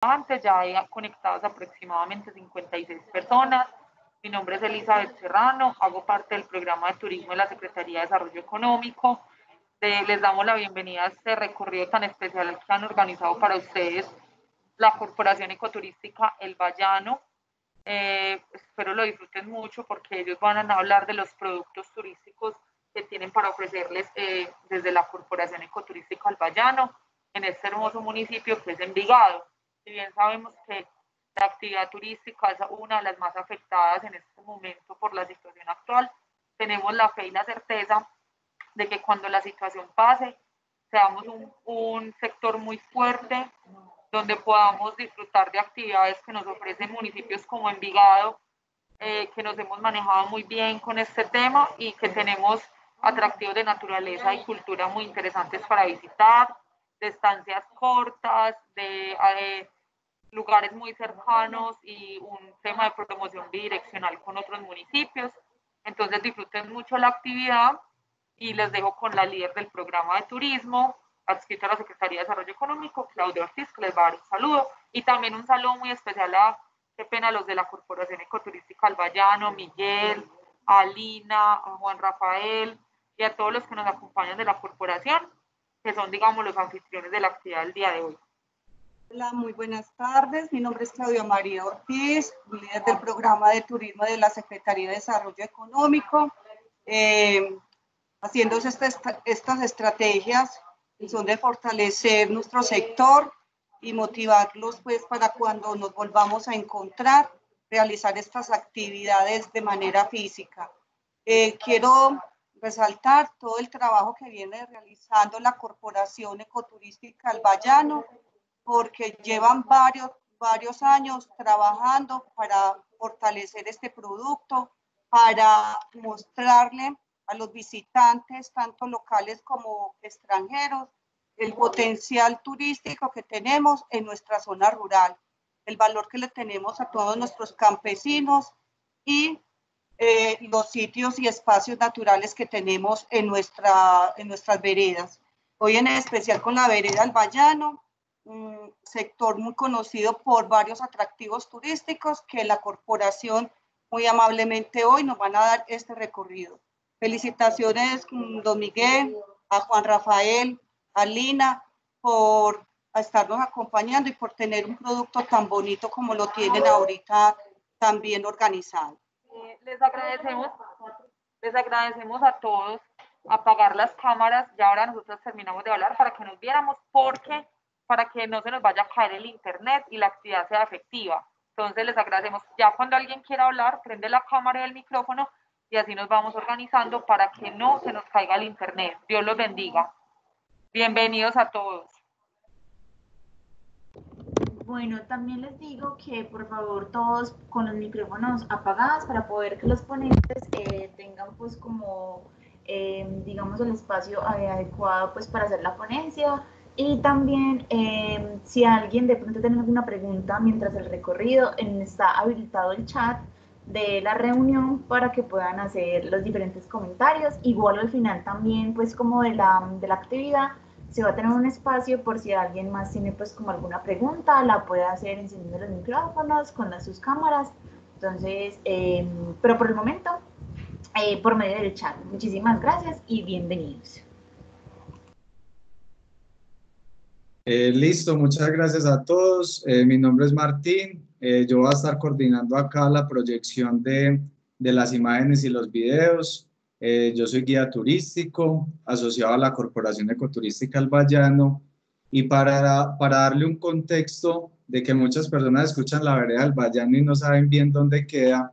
antes, ya hay conectadas aproximadamente 56 personas. Mi nombre es Elizabeth Serrano, hago parte del programa de turismo de la Secretaría de Desarrollo Económico. les damos la bienvenida a este recorrido tan especial que han organizado para ustedes la Corporación Ecoturística El Vallano. Eh, espero lo disfruten mucho porque ellos van a hablar de los productos turísticos que tienen para ofrecerles eh, desde la Corporación Ecoturística El Vallano en este hermoso municipio que es Envigado. Si bien sabemos que la actividad turística es una de las más afectadas en este momento por la situación actual, tenemos la fe y la certeza de que cuando la situación pase, seamos un, un sector muy fuerte, donde podamos disfrutar de actividades que nos ofrecen municipios como Envigado, eh, que nos hemos manejado muy bien con este tema y que tenemos atractivos de naturaleza y cultura muy interesantes para visitar, de estancias cortas, de eh, lugares muy cercanos y un tema de promoción bidireccional con otros municipios. Entonces disfruten mucho la actividad y les dejo con la líder del programa de turismo, adscrita a la Secretaría de Desarrollo Económico, Claudio Ortiz, que les va a dar un saludo. Y también un saludo muy especial a, qué pena, los de la Corporación Ecoturística Albayano, Miguel, Alina, a Juan Rafael y a todos los que nos acompañan de la corporación, que son, digamos, los anfitriones de la actividad del día de hoy. Hola, muy buenas tardes. Mi nombre es Claudia María Ortiz, líder del programa de turismo de la Secretaría de Desarrollo Económico. Eh, haciendo estas, estas estrategias son de fortalecer nuestro sector y motivarlos pues para cuando nos volvamos a encontrar, realizar estas actividades de manera física. Eh, quiero resaltar todo el trabajo que viene realizando la Corporación Ecoturística Albayano, porque llevan varios, varios años trabajando para fortalecer este producto, para mostrarle a los visitantes, tanto locales como extranjeros, el potencial turístico que tenemos en nuestra zona rural, el valor que le tenemos a todos nuestros campesinos y eh, los sitios y espacios naturales que tenemos en, nuestra, en nuestras veredas. Hoy en especial con la vereda del Vallano, un sector muy conocido por varios atractivos turísticos que la corporación muy amablemente hoy nos van a dar este recorrido. Felicitaciones, mm, don Miguel, a Juan Rafael, a Lina, por estarnos acompañando y por tener un producto tan bonito como lo tienen ahorita tan bien organizado. Eh, les agradecemos, les agradecemos a todos apagar las cámaras. Ya ahora nosotros terminamos de hablar para que nos viéramos, porque para que no se nos vaya a caer el internet y la actividad sea efectiva. Entonces les agradecemos. Ya cuando alguien quiera hablar, prende la cámara y el micrófono y así nos vamos organizando para que no se nos caiga el internet. Dios los bendiga. Bienvenidos a todos. Bueno, también les digo que por favor todos con los micrófonos apagados para poder que los ponentes eh, tengan pues como eh, digamos el espacio adecuado pues para hacer la ponencia y también eh, si alguien de pronto tiene alguna pregunta mientras el recorrido está habilitado el chat de la reunión para que puedan hacer los diferentes comentarios. Igual al final también, pues como de la, de la actividad, se va a tener un espacio por si alguien más tiene pues como alguna pregunta, la puede hacer encendiendo los micrófonos, con sus cámaras. Entonces, em, pero por el momento, eh, por medio del chat. Muchísimas gracias y bienvenidos. Eh, listo, muchas gracias a todos. Eh, mi nombre es Martín. Eh, yo voy a estar coordinando acá la proyección de, de las imágenes y los videos. yo soy guía turístico asociado a la Corporación Ecoturística El Vallano y para, para darle un contexto de que muchas personas escuchan la vereda del Vallano y no saben bien dónde queda,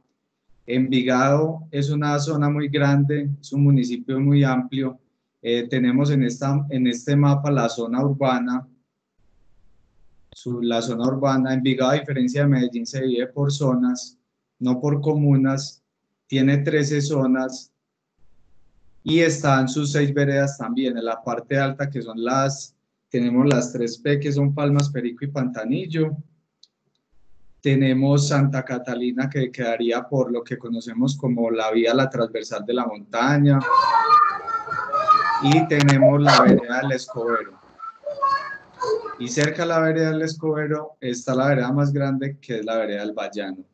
Envigado es una zona muy grande, es un municipio muy amplio. tenemos en, esta, en este mapa la zona urbana, la zona urbana. Envigado, a diferencia de Medellín, se divide por zonas, no por comunas. Tiene 13 zonas y están sus seis veredas también. En la parte alta, que son las, tenemos las 3P, que son Palmas, Perico y Pantanillo. Tenemos Santa Catalina, que quedaría por lo que conocemos como la vía la transversal de la montaña. Y tenemos la vereda del Escobero. Y cerca de la vereda del Escobero está la vereda más grande, que es la vereda del Vallano.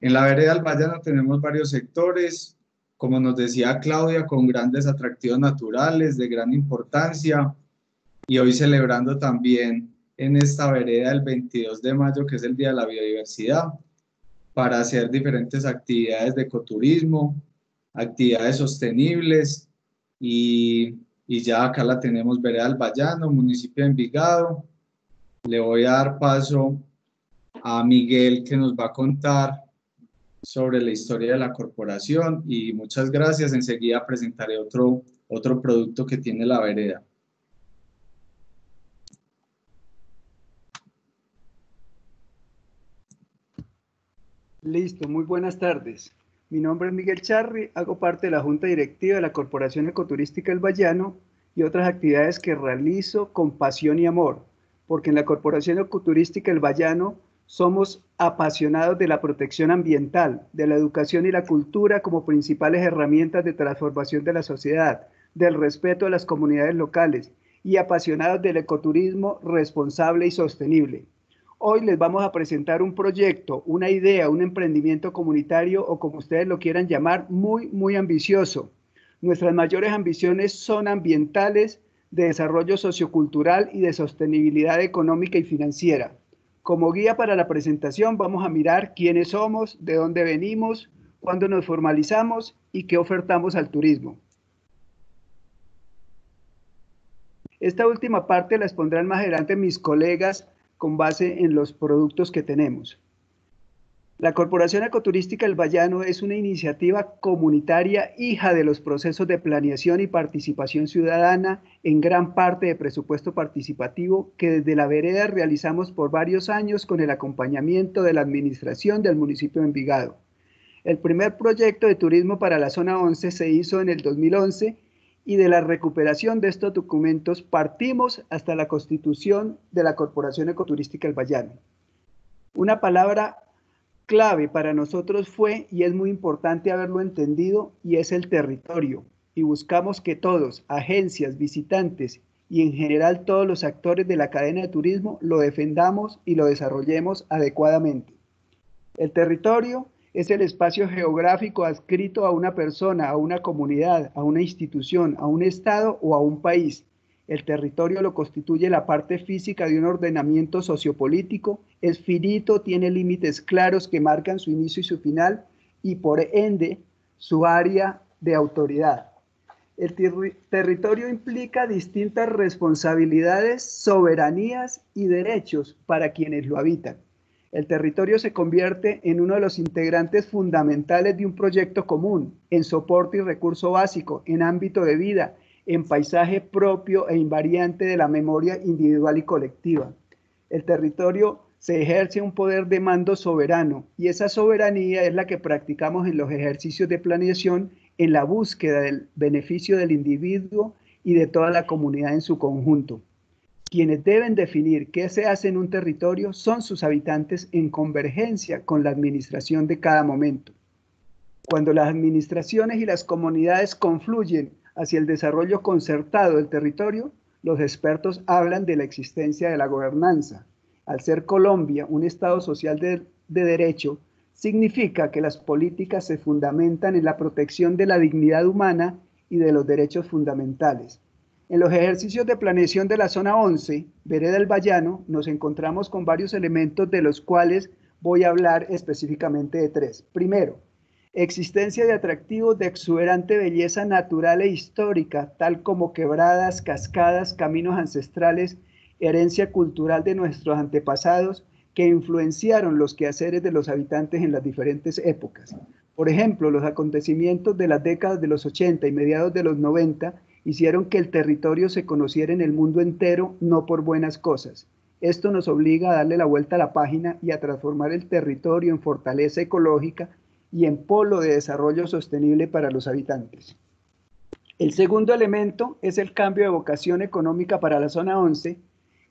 En la vereda del Vallano tenemos varios sectores, como nos decía Claudia, con grandes atractivos naturales de gran importancia, y hoy celebrando también en esta vereda el 22 de mayo, que es el Día de la Biodiversidad, para hacer diferentes actividades de ecoturismo, actividades sostenibles y, y ya acá la tenemos Vereda del Vallano, municipio de Envigado. Le voy a dar paso a Miguel que nos va a contar sobre la historia de la corporación y muchas gracias. Enseguida presentaré otro, otro producto que tiene la vereda. Listo, muy buenas tardes. Mi nombre es Miguel Charri, hago parte de la Junta Directiva de la Corporación Ecoturística El Vallano y otras actividades que realizo con pasión y amor, porque en la Corporación Ecoturística El Vallano somos apasionados de la protección ambiental, de la educación y la cultura como principales herramientas de transformación de la sociedad, del respeto a las comunidades locales y apasionados del ecoturismo responsable y sostenible. Hoy les vamos a presentar un proyecto, una idea, un emprendimiento comunitario o como ustedes lo quieran llamar, muy, muy ambicioso. Nuestras mayores ambiciones son ambientales, de desarrollo sociocultural y de sostenibilidad económica y financiera. Como guía para la presentación vamos a mirar quiénes somos, de dónde venimos, cuándo nos formalizamos y qué ofertamos al turismo. Esta última parte la expondrán más adelante mis colegas con base en los productos que tenemos. La Corporación Ecoturística El Vallano es una iniciativa comunitaria hija de los procesos de planeación y participación ciudadana en gran parte de presupuesto participativo que desde la vereda realizamos por varios años con el acompañamiento de la administración del municipio de Envigado. El primer proyecto de turismo para la zona 11 se hizo en el 2011 y de la recuperación de estos documentos partimos hasta la constitución de la Corporación Ecoturística El Vallano. Una palabra clave para nosotros fue, y es muy importante haberlo entendido, y es el territorio. Y buscamos que todos, agencias, visitantes y en general todos los actores de la cadena de turismo lo defendamos y lo desarrollemos adecuadamente. El territorio es el espacio geográfico adscrito a una persona, a una comunidad, a una institución, a un estado o a un país. El territorio lo constituye la parte física de un ordenamiento sociopolítico, es finito, tiene límites claros que marcan su inicio y su final y por ende su área de autoridad. El territorio implica distintas responsabilidades, soberanías y derechos para quienes lo habitan el territorio se convierte en uno de los integrantes fundamentales de un proyecto común, en soporte y recurso básico, en ámbito de vida, en paisaje propio e invariante de la memoria individual y colectiva. El territorio se ejerce un poder de mando soberano y esa soberanía es la que practicamos en los ejercicios de planeación en la búsqueda del beneficio del individuo y de toda la comunidad en su conjunto. Quienes deben definir qué se hace en un territorio son sus habitantes en convergencia con la administración de cada momento. Cuando las administraciones y las comunidades confluyen hacia el desarrollo concertado del territorio, los expertos hablan de la existencia de la gobernanza. Al ser Colombia un Estado social de, de derecho, significa que las políticas se fundamentan en la protección de la dignidad humana y de los derechos fundamentales en los ejercicios de planeación de la zona 11, Vereda del Vallano, nos encontramos con varios elementos de los cuales voy a hablar específicamente de tres. Primero, existencia de atractivos de exuberante belleza natural e histórica, tal como quebradas, cascadas, caminos ancestrales, herencia cultural de nuestros antepasados que influenciaron los quehaceres de los habitantes en las diferentes épocas. Por ejemplo, los acontecimientos de las décadas de los 80 y mediados de los 90 hicieron que el territorio se conociera en el mundo entero, no por buenas cosas. Esto nos obliga a darle la vuelta a la página y a transformar el territorio en fortaleza ecológica y en polo de desarrollo sostenible para los habitantes. El segundo elemento es el cambio de vocación económica para la zona 11,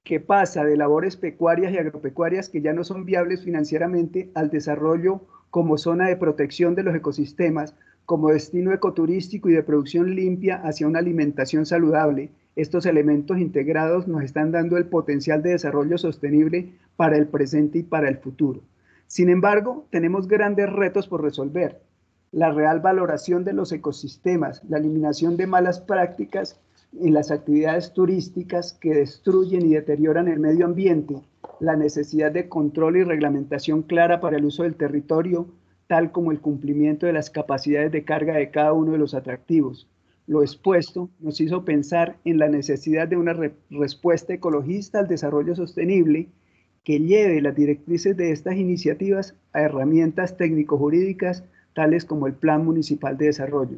que pasa de labores pecuarias y agropecuarias que ya no son viables financieramente al desarrollo como zona de protección de los ecosistemas como destino ecoturístico y de producción limpia hacia una alimentación saludable, Estos elementos integrados nos están dando el potencial de desarrollo sostenible para el presente y para el futuro. Sin embargo, tenemos grandes retos por resolver. La real valoración de los ecosistemas, la eliminación de malas prácticas en las actividades turísticas que destruyen y deterioran el medio ambiente, la necesidad de control y reglamentación clara para el uso del territorio, tal como el cumplimiento de las capacidades de carga de cada uno de los atractivos. Lo expuesto nos hizo pensar en la necesidad de una respuesta ecologista al desarrollo sostenible que lleve las directrices de estas iniciativas a herramientas técnico-jurídicas tales como el Plan Municipal de Desarrollo.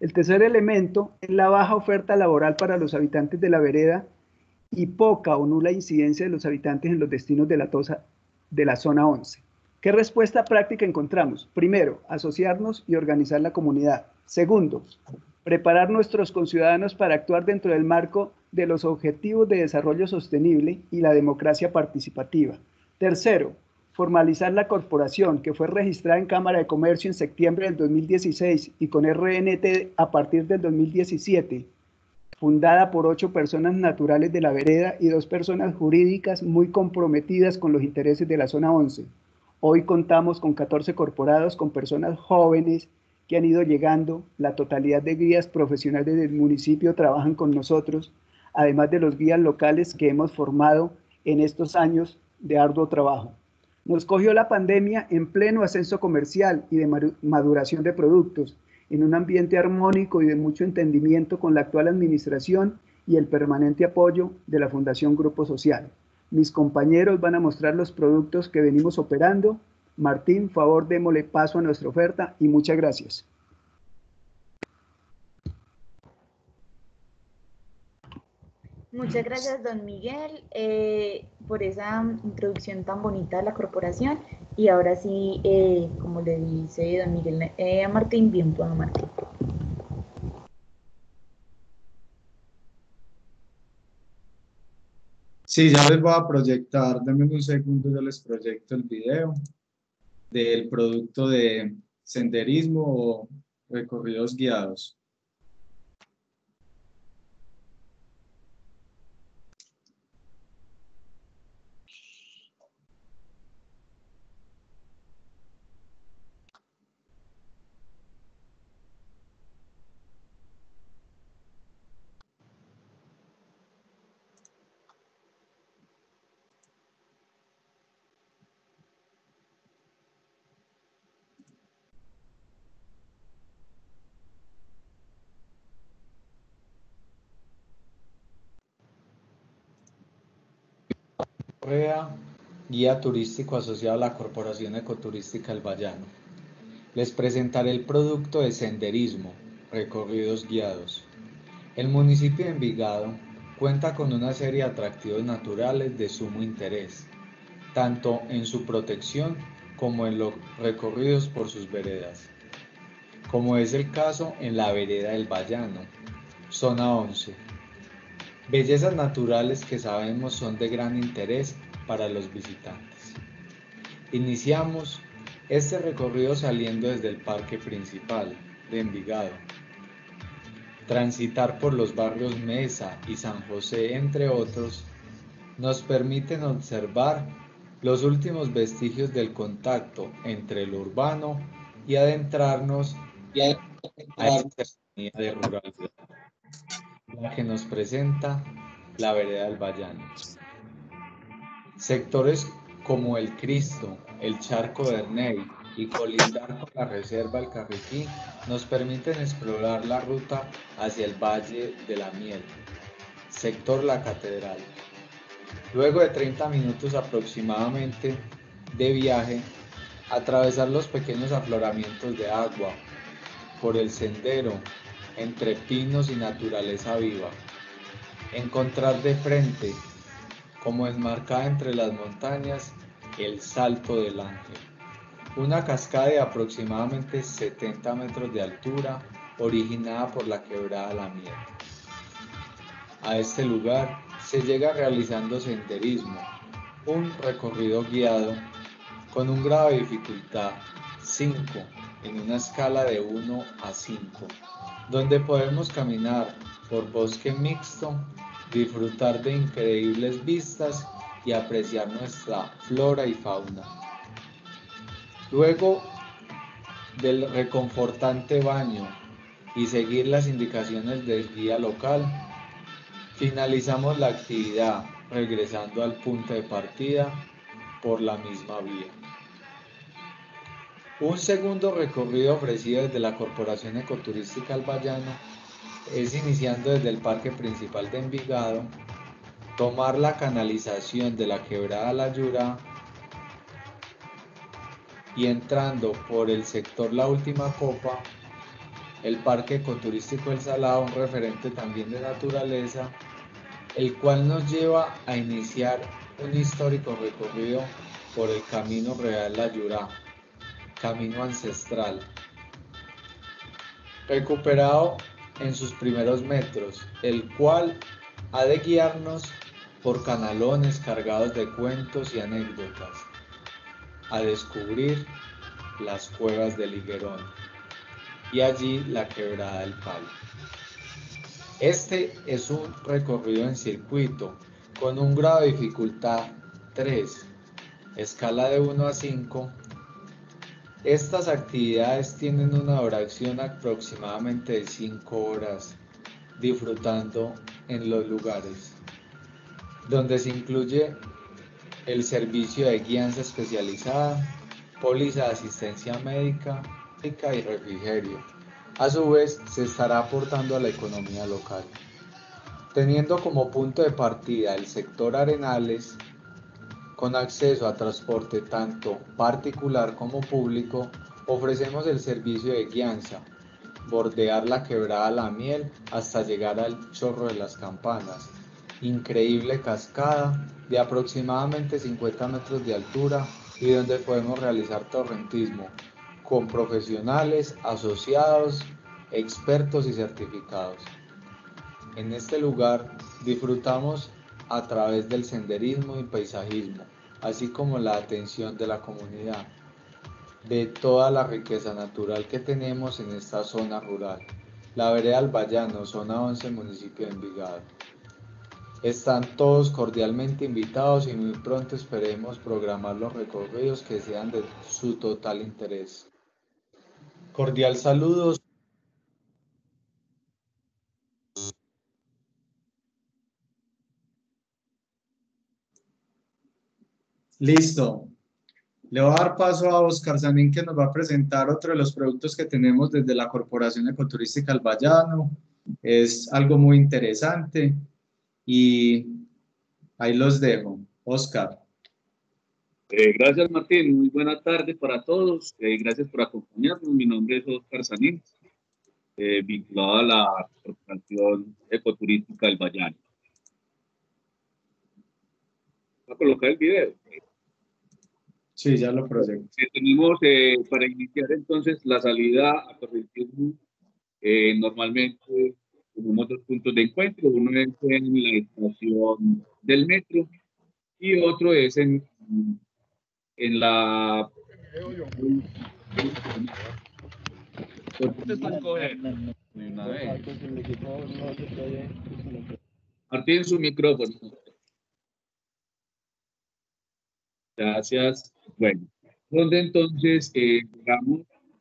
El tercer elemento es la baja oferta laboral para los habitantes de la vereda y poca o nula incidencia de los habitantes en los destinos de la, tosa, de la zona 11. ¿Qué respuesta práctica encontramos? Primero, asociarnos y organizar la comunidad. Segundo, preparar nuestros conciudadanos para actuar dentro del marco de los objetivos de desarrollo sostenible y la democracia participativa. Tercero, formalizar la corporación que fue registrada en Cámara de Comercio en septiembre del 2016 y con RNT a partir del 2017 fundada por ocho personas naturales de la vereda y dos personas jurídicas muy comprometidas con los intereses de la zona 11. Hoy contamos con 14 corporados con personas jóvenes que han ido llegando. La totalidad de guías profesionales del municipio trabajan con nosotros, además de los guías locales que hemos formado en estos años de arduo trabajo. Nos cogió la pandemia en pleno ascenso comercial y de maduración de productos en un ambiente armónico y de mucho entendimiento con la actual administración y el permanente apoyo de la Fundación Grupo Social. Mis compañeros van a mostrar los productos que venimos operando. Martín, favor, démosle paso a nuestra oferta y muchas gracias. Muchas gracias, don Miguel, eh, por esa introducción tan bonita a la corporación. Y ahora sí, eh, como le dice don Miguel eh, a Martín, bien puedo Martín. Sí, ya les voy a proyectar, denme un segundo, yo les proyecto el video del producto de senderismo o recorridos guiados. Guía turístico asociado a la Corporación Ecoturística El Vallano. Les presentaré el producto de senderismo, recorridos guiados. El municipio de Envigado cuenta con una serie de atractivos naturales de sumo interés, tanto en su protección como en los recorridos por sus veredas, como es el caso en la vereda del Vallano, zona 11, Bellezas naturales que sabemos son de gran interés para los visitantes. Iniciamos este recorrido saliendo desde el parque principal de Envigado. Transitar por los barrios Mesa y San José, entre otros, nos permiten observar los últimos vestigios del contacto entre lo urbano y adentrarnos a esta de ruralidad la que nos presenta la vereda del Vallano. Sectores como el Cristo, el Charco de Erney y colindar con la Reserva El Carriquí nos permiten explorar la ruta hacia el Valle de la Miel, sector La Catedral. Luego de 30 minutos aproximadamente de viaje, atravesar los pequeños afloramientos de agua por el sendero entre pinos y naturaleza viva. Encontrar de frente, como enmarcada entre las montañas, el Salto del Ángel, una cascada de aproximadamente 70 metros de altura originada por la quebrada La Miel. A este lugar se llega realizando senderismo, un recorrido guiado con un grado de dificultad 5 en una escala de 1 a 5 donde podemos caminar por bosque mixto, disfrutar de increíbles vistas y apreciar nuestra flora y fauna. Luego del reconfortante baño y seguir las indicaciones del guía local, finalizamos la actividad regresando al punto de partida por la misma vía. Un segundo recorrido ofrecido desde la Corporación Ecoturística Albayano es iniciando desde el parque principal de Envigado, tomar la canalización de la quebrada La Yura y entrando por el sector La Última Copa, el Parque Ecoturístico El Salado, un referente también de naturaleza, el cual nos lleva a iniciar un histórico recorrido por el Camino Real La Yura, camino ancestral, recuperado en sus primeros metros, el cual ha de guiarnos por canalones cargados de cuentos y anécdotas, a descubrir las cuevas del Higuerón y allí la quebrada del Palo. Este es un recorrido en circuito con un grado de dificultad 3, escala de 1 a 5 estas actividades tienen una duración aproximadamente de 5 horas, disfrutando en los lugares, donde se incluye el servicio de guianza especializada, póliza de asistencia médica y refrigerio. A su vez, se estará aportando a la economía local. Teniendo como punto de partida el sector Arenales, con acceso a transporte tanto particular como público, ofrecemos el servicio de guianza, bordear la quebrada La Miel hasta llegar al Chorro de las Campanas, increíble cascada de aproximadamente 50 metros de altura y donde podemos realizar torrentismo con profesionales, asociados, expertos y certificados. En este lugar disfrutamos a través del senderismo y paisajismo, así como la atención de la comunidad, de toda la riqueza natural que tenemos en esta zona rural. La vereda Albayano, zona 11, municipio de Envigado. Están todos cordialmente invitados y muy pronto esperemos programar los recorridos que sean de su total interés. Cordial saludos. Listo. Le voy a dar paso a Oscar Sanín que nos va a presentar otro de los productos que tenemos desde la Corporación Ecoturística Albayano. Es algo muy interesante y ahí los dejo. Oscar. Eh, gracias Martín, muy buena tarde para todos. Eh, gracias por acompañarnos. Mi nombre es Oscar Sanín, eh, vinculado a la Corporación Ecoturística Albayano. Voy a colocar el video. Sí, ya lo proyecto. tenemos eh, para iniciar entonces la salida a Correntismo, eh, normalmente tenemos dos puntos de encuentro, uno es en la estación del metro y otro es en, en la... Martín, su micrófono. Gracias. Bueno, donde entonces eh,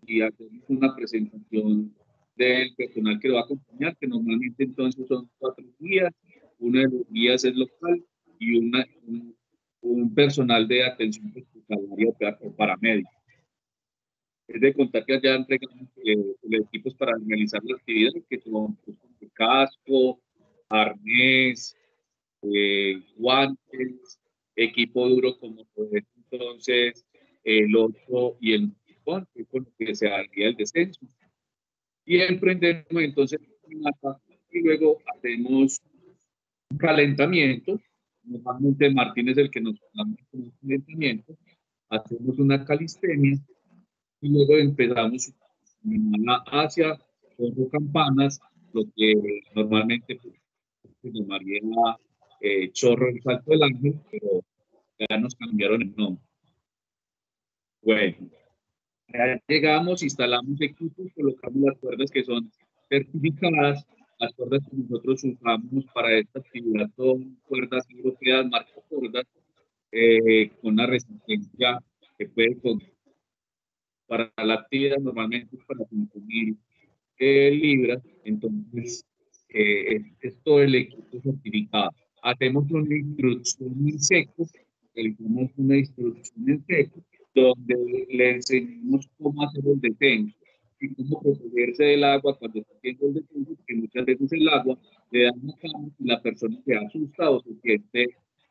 y hacemos una presentación del personal que lo va a acompañar, que normalmente entonces son cuatro guías, uno de los guías es local y una, un, personal de atención hospitalaria o paramédico. Es de contar que ya entregamos eh, los equipos para realizar la actividad, que son pues, casco, arnés, eh, guantes, equipo duro como entonces el otro y el con que se haría el descenso. Y emprendemos entonces y luego hacemos un calentamiento. Normalmente Martín es el que nos da un calentamiento. Hacemos una calistenia y luego empezamos hacia cuatro campanas, lo que normalmente pues, se llamaría eh, Chorro el Salto del Ángel, pero ya nos cambiaron el nombre. Bueno, ya llegamos, instalamos equipos, colocamos las cuerdas que son certificadas. Las cuerdas que nosotros usamos para esta actividad son cuerdas europeas marca cuerdas eh, con una resistencia que puede para la actividad normalmente para 5.000 eh, libras, entonces eh, es, todo el equipo certificado. Hacemos una instrucción en seco, hacemos una instrucción en seco, donde le enseñamos cómo hacer el descenso y cómo protegerse del agua cuando está haciendo el descenso, porque muchas veces el agua le da una cama y la persona se asusta o se siente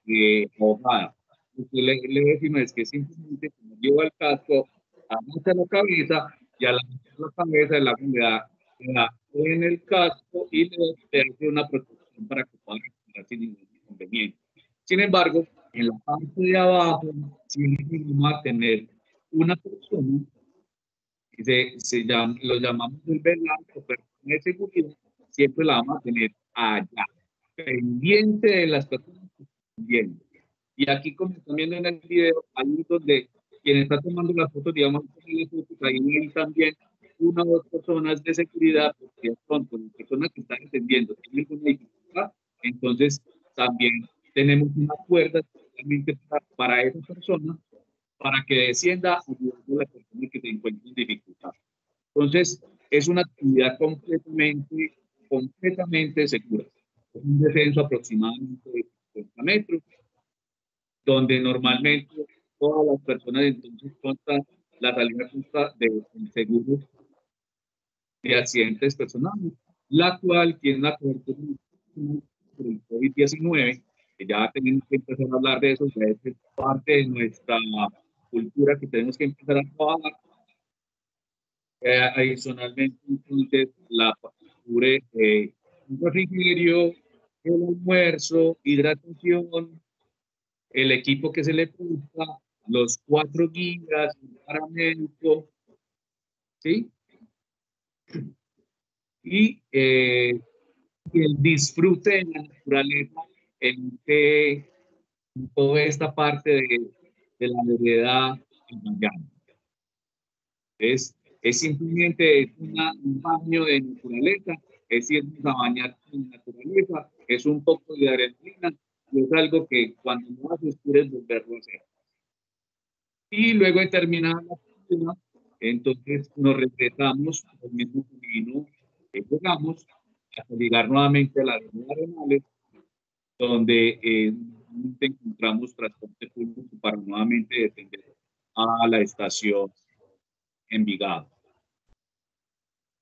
eh, ahogada. Que le, le, decimos es que simplemente como lleva el casco, agacha la cabeza y a la, la cabeza el agua le da, le da en el casco y le, hace una protección para que pueda ningún inconveniente. Sin embargo, en la parte de abajo, si vamos a tener una persona, se, se llama, lo llamamos el velante o persona de seguridad, siempre la vamos a tener allá, pendiente de las personas que están viendo. Y aquí, como están viendo en el video, ahí donde quien está tomando las fotos, digamos, ahí también una o dos personas de seguridad, porque de pronto las personas que están entendiendo tienen alguna dificultad, entonces también tenemos una cuerda especialmente para, para esa persona, para que descienda ayudando a la persona que se encuentra en dificultad. Entonces, es una actividad completamente, completamente segura. Es un descenso aproximadamente de 50 metros, donde normalmente todas las personas entonces constan la salida consta de seguro de accidentes personales, la cual tiene una cobertura por el COVID-19, que ya tenemos que empezar a hablar de eso, ya es parte de nuestra cultura que tenemos que empezar a trabajar. Eh, adicionalmente, entonces, la cubre eh, un refrigerio, el almuerzo, hidratación, el equipo que se le presta, los cuatro gigas, el paramédico, ¿sí? Y eh, el disfrute de la naturaleza en, que, toda esta parte de, de la veredad es, es simplemente una, un baño de naturaleza, es irnos a bañar con naturaleza, es un poco de adrenalina, y es algo que cuando no haces quieres volverlo a hacer. Y luego de terminar la actividad, entonces nos regresamos al mismo camino que llegamos hasta llegar nuevamente a la avenida Arenales, donde eh, encontramos transporte público para nuevamente descender a la estación Envigado.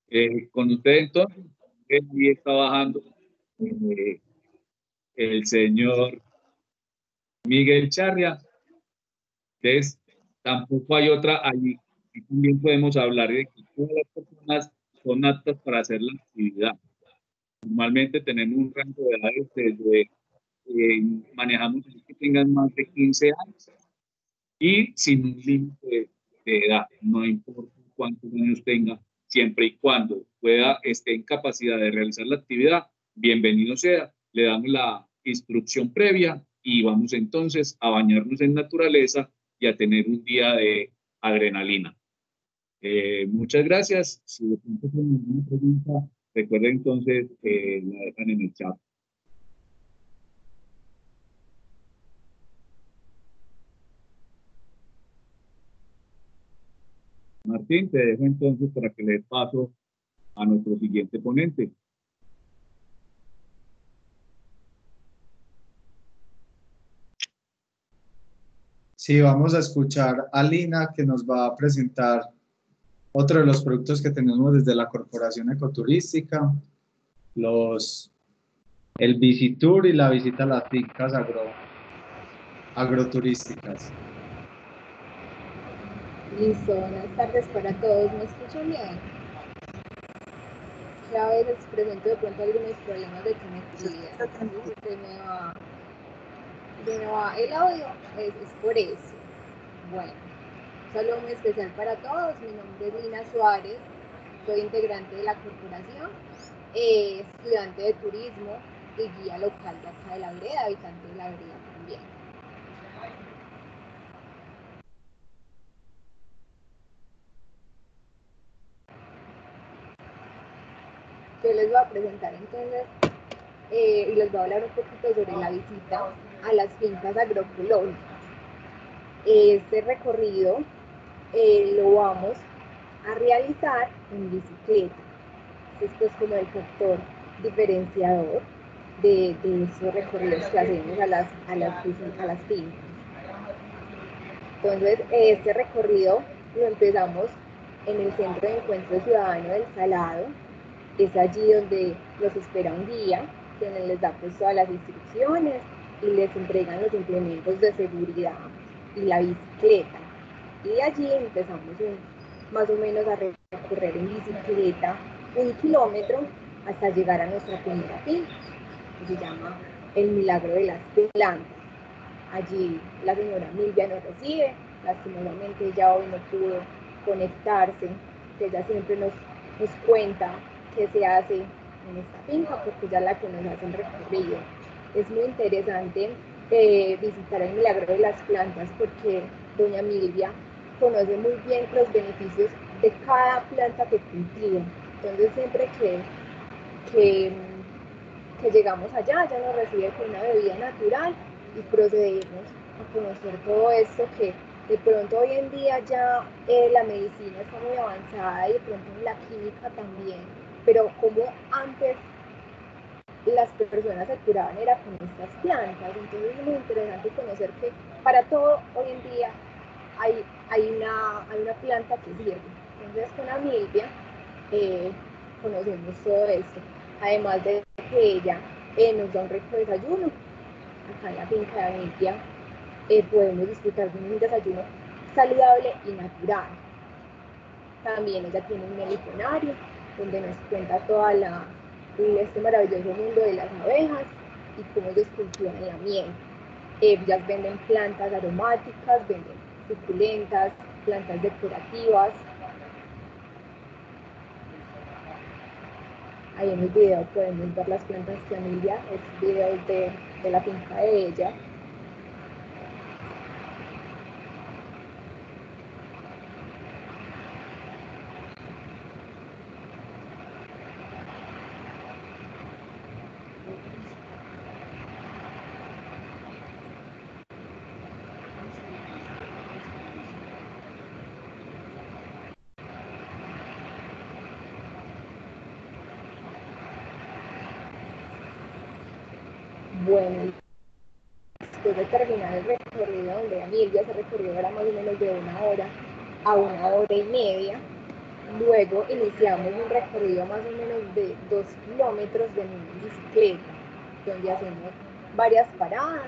Eh, con usted entonces, ahí está bajando eh, el señor Miguel Charria. Entonces, tampoco hay otra allí también podemos hablar de que todas las personas son aptas para hacer la actividad. Normalmente tenemos un rango de edades desde eh, manejamos que tengan más de 15 años y sin un límite de, edad, no importa cuántos años tenga, siempre y cuando pueda, esté en capacidad de realizar la actividad, bienvenido sea, le damos la instrucción previa y vamos entonces a bañarnos en naturaleza y a tener un día de adrenalina. Eh, muchas gracias. Si de pronto tienen alguna pregunta, recuerden entonces eh, la dejan en el chat. Martín, te dejo entonces para que le dé paso a nuestro siguiente ponente. Sí, vamos a escuchar a Lina que nos va a presentar otro de los productos que tenemos desde la Corporación Ecoturística, los, el Visitour y la visita a las fincas agro, agroturísticas. Listo, buenas tardes para todos. ¿Me escuchan bien? Ya a veces presento de pronto algunos problemas de conectividad. Se me va, se me va el audio, es, es por eso. Bueno saludo especial para todos. Mi nombre es Lina Suárez, soy integrante de la corporación, eh, estudiante de turismo y guía local de acá de la vereda, habitante de la vereda también. Yo les voy a presentar entonces eh, y les voy a hablar un poquito sobre la visita a las fincas agroecológicas. Este recorrido eh, lo vamos a realizar en bicicleta. Esto es como el factor diferenciador de, de esos recorridos que hacemos a las, a las, a las fincas. Entonces, este recorrido lo empezamos en el Centro de Encuentro Ciudadano del Salado. Es allí donde nos espera un guía, quien les da pues todas las instrucciones y les entregan los implementos de seguridad y la bicicleta. Y allí empezamos más o menos a recorrer en bicicleta un kilómetro hasta llegar a nuestra primera finca, que se llama El Milagro de las Plantas. Allí la señora Milvia nos recibe, lastimosamente ella hoy no pudo conectarse, ella siempre nos, nos cuenta qué se hace en esta finca, porque ya la que nos hacen recorrido. Es muy interesante eh, visitar el milagro de las plantas porque doña Milvia conoce muy bien los beneficios de cada planta que cultiva. Entonces siempre que, que, llegamos allá, ella nos recibe con una bebida natural y procedemos a conocer todo esto que de pronto hoy en día ya eh, la medicina está muy avanzada y de pronto la química también, pero como antes las personas se curaban era con estas plantas, entonces es muy interesante conocer que para todo hoy en día hay, hay, una, hay una planta que sirve. Entonces con Amilvia eh, conocemos todo esto, además de que ella eh, nos da un rico desayuno, acá en la finca de Amilvia eh, podemos disfrutar de un desayuno saludable y natural. También ella tiene un meliponario donde nos cuenta toda la, este maravilloso mundo de las abejas y cómo ellos cultivan la miel. Ellas venden plantas aromáticas, venden suculentas, plantas decorativas. Ahí en el video podemos ver las plantas que Emilia, es video de, de la finca de ella. Bueno, después de terminar el recorrido donde Emilia se recorrió era más o menos de una hora a una hora y media, luego iniciamos un recorrido más o menos de dos kilómetros de bicicleta, donde hacemos varias paradas,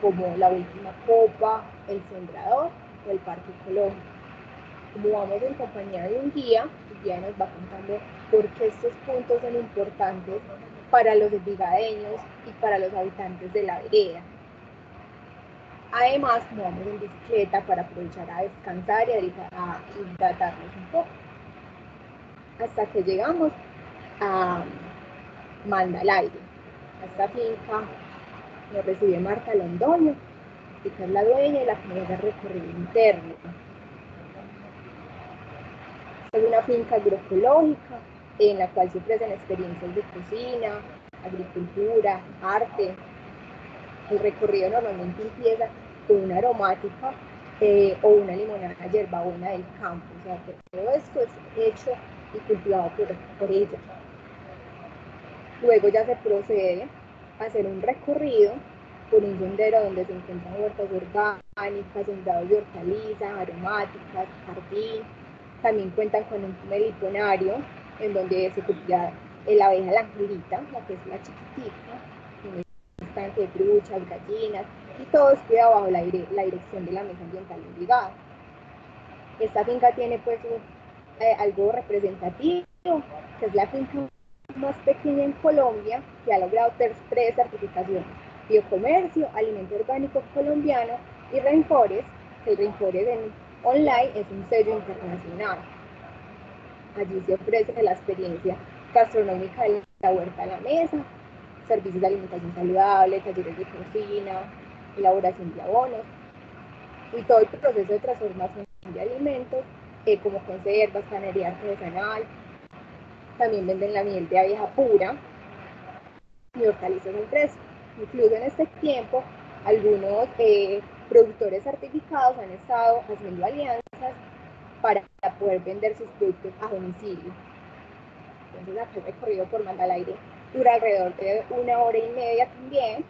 como la última copa, el sembrador o el parque ecológico. Como vamos en compañía de un guía, el guía nos va contando por qué estos puntos son importantes para los envigadeños y para los habitantes de la vereda. Además, nos vamos en bicicleta para aprovechar a descansar y a hidratarnos un poco. Hasta que llegamos a Mandalaire. A esta finca nos recibe Marta Londoño, que es la dueña y la que da recorrido interno. Es una finca agroecológica en la cual se ofrecen experiencias de cocina, agricultura, arte. El recorrido normalmente empieza con una aromática eh, o una limonada hierbabuena del campo. O sea, todo esto es hecho y cultivado por, por ella. Luego ya se procede a hacer un recorrido por un sendero donde se encuentran huertas orgánicas, sembrados de hortalizas, aromáticas, jardín. También cuentan con un meliponario en donde se cultiva la abeja la angelita, la que es la chiquitita, un estanque de truchas, gallinas, y todo es cuidado bajo la, la, dirección de la Mesa Ambiental Obligada. Esta finca tiene pues un, eh, algo representativo, que es la finca más pequeña en Colombia, que ha logrado tres, tres certificaciones, biocomercio, alimento orgánico colombiano y Renfores, el Renfores en online es un sello internacional. Allí se ofrece la experiencia gastronómica de la huerta a la mesa, servicios de alimentación saludable, talleres de cocina, elaboración de abonos y todo el proceso de transformación de alimentos, eh, como conservas, panería artesanal. también venden la miel de abeja pura y hortalizas en fresco. Incluso en este tiempo, algunos eh, productores certificados han estado haciendo alianzas para poder vender sus productos a domicilio. Entonces, aquí el recorrido por Mandalaire dura alrededor de una hora y media también.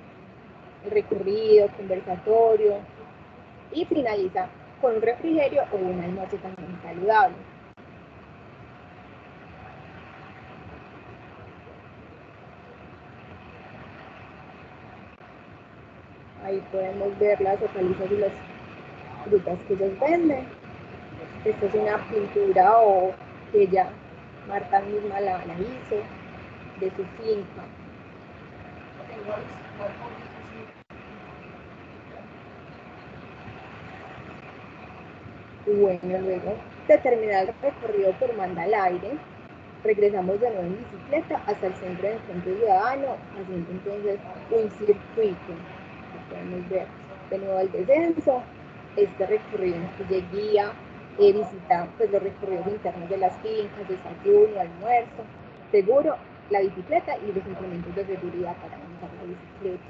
El recorrido, conversatorio y finaliza con un refrigerio o un almuerzo también saludable. Ahí podemos ver las hortalizas y las frutas que ellos venden. Esta es una pintura o que ella, Marta misma la, la hizo de su finca. Bueno, luego de terminar el recorrido por Mandalaire, regresamos de nuevo en bicicleta hasta el centro de encuentro ciudadano, haciendo entonces un circuito. podemos ver de nuevo el descenso, este recorrido incluye guía, eh, visita pues, los recorridos internos de las fincas, desayuno, almuerzo, seguro, la bicicleta y los implementos de seguridad para montar la bicicleta.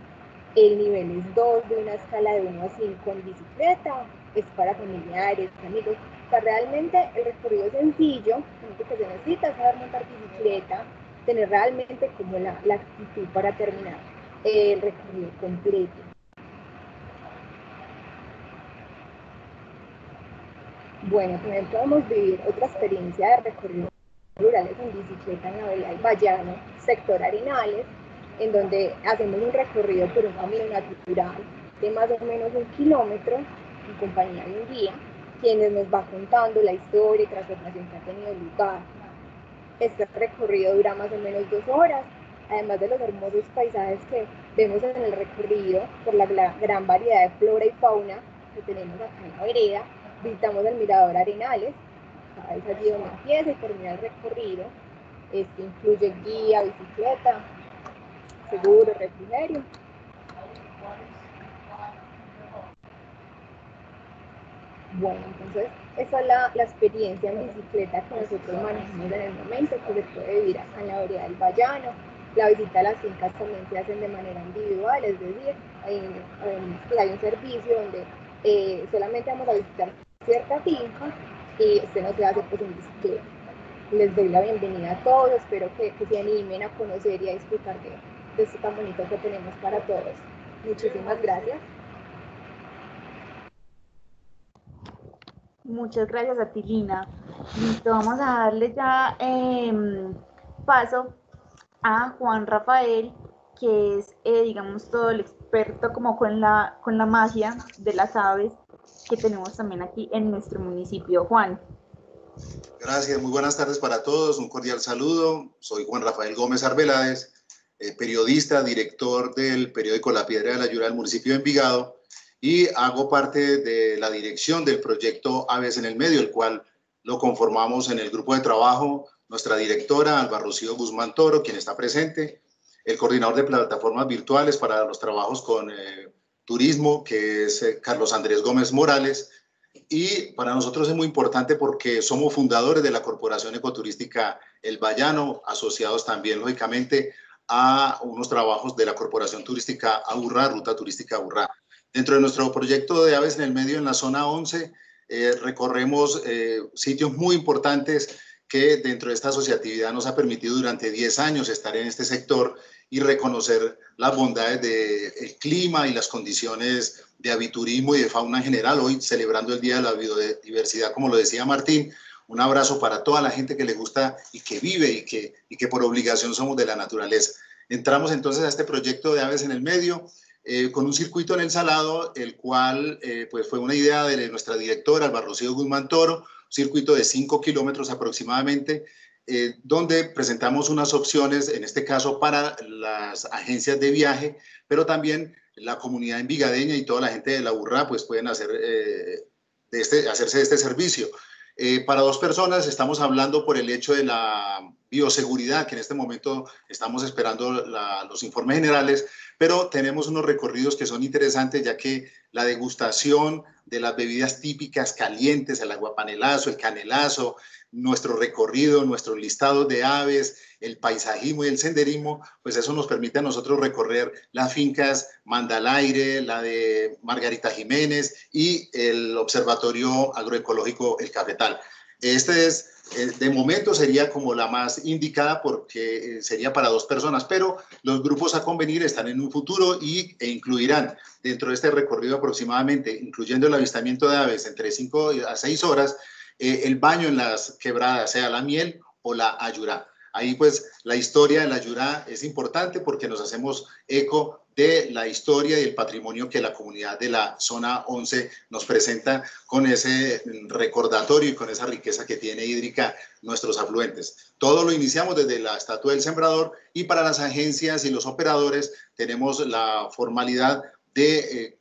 El nivel es 2 de una escala de 1 a 5 en bicicleta, es para familiares, amigos. O sea, realmente el recorrido sencillo, lo que se necesita es saber montar bicicleta, tener realmente como la, la actitud para terminar el recorrido completo. Bueno, también podemos vivir otra experiencia de recorrido rurales en bicicleta en la Bayano, sector Arenales, en donde hacemos un recorrido por un camino natural de más o menos un kilómetro en compañía de un guía, quien nos va contando la historia y transformación que ha tenido lugar. Este recorrido dura más o menos dos horas, además de los hermosos paisajes que vemos en el recorrido por la gran variedad de flora y fauna que tenemos acá en la vereda. Visitamos el mirador Arenales, es allí donde empieza y termina el recorrido. Este incluye guía, bicicleta, seguro, refrigerio Bueno, entonces esa es la, la, experiencia en bicicleta que nosotros manejamos en el momento, que se puede vivir acá en la vereda del Vallano. La visita a las fincas también se hacen de manera individual, es decir, hay, pues, hay un servicio donde eh, solamente vamos a visitar cierta finca y este no se hace pues en bicicleta. Les doy la bienvenida a todos, espero que, que se animen a conocer y a disfrutar de, de esto tan bonito que tenemos para todos. Muchísimas gracias. Muchas gracias a ti, Lina. Listo, vamos a darle ya em, paso a Juan Rafael, que es, eh, digamos, todo el experto como con la, con la magia de las aves que tenemos también aquí en nuestro municipio. Juan. Gracias, muy buenas tardes para todos, un cordial saludo. Soy Juan Rafael Gómez Arbeláez, eh, periodista, director del periódico La Piedra de la Llura del municipio de Envigado y hago parte de la dirección del proyecto Aves en el Medio, el cual lo conformamos en el grupo de trabajo, nuestra directora Alba Rocío Guzmán Toro, quien está presente, el coordinador de plataformas virtuales para los trabajos con eh, turismo, que es eh, Carlos Andrés Gómez Morales, y para nosotros es muy importante porque somos fundadores de la Corporación Ecoturística El Bayano, asociados también, lógicamente, a unos trabajos de la Corporación Turística Aburrá, Ruta Turística Aburrá. Dentro de nuestro proyecto de Aves en el Medio, en la zona 11, eh, recorremos eh, sitios muy importantes que dentro de esta asociatividad nos ha permitido durante 10 años estar en este sector y reconocer las bondades del clima y las condiciones de aviturismo y de fauna en general. Hoy celebrando el Día de la Biodiversidad, como lo decía Martín, un abrazo para toda la gente que le gusta y que vive y que, y que por obligación somos de la naturaleza. Entramos entonces a este proyecto de Aves en el Medio eh, con un circuito en el Salado, el cual eh, pues fue una idea de nuestra directora, Alba Rocío Guzmán Toro, circuito de 5 kilómetros aproximadamente, eh, donde presentamos unas opciones, en este caso para las agencias de viaje, pero también la comunidad envigadeña y toda la gente de la Burra pues pueden hacer, de este, hacerse de este servicio. para dos personas estamos hablando por el hecho de la bioseguridad, que en este momento estamos esperando los informes generales, pero tenemos unos recorridos que son interesantes, ya que la degustación de las bebidas típicas calientes, el aguapanelazo, el canelazo, nuestro recorrido, nuestro listado de aves, el paisajismo y el senderismo, pues eso nos permite a nosotros recorrer las fincas Mandalaire, la de Margarita Jiménez y el Observatorio Agroecológico El Cafetal. Este es, eh, de momento sería como la más indicada porque eh, sería para dos personas, pero los grupos a convenir están en un futuro y, e incluirán dentro de este recorrido aproximadamente, incluyendo el avistamiento de aves entre 5 a 6 horas, eh, el baño en las quebradas, sea la miel o la ayurá. Ahí pues la historia de la ayurá es importante porque nos hacemos eco de la historia y el patrimonio que la comunidad de la zona 11 nos presenta con ese recordatorio y con esa riqueza que tiene hídrica nuestros afluentes. Todo lo iniciamos desde la estatua del sembrador y para las agencias y los operadores tenemos la formalidad de eh,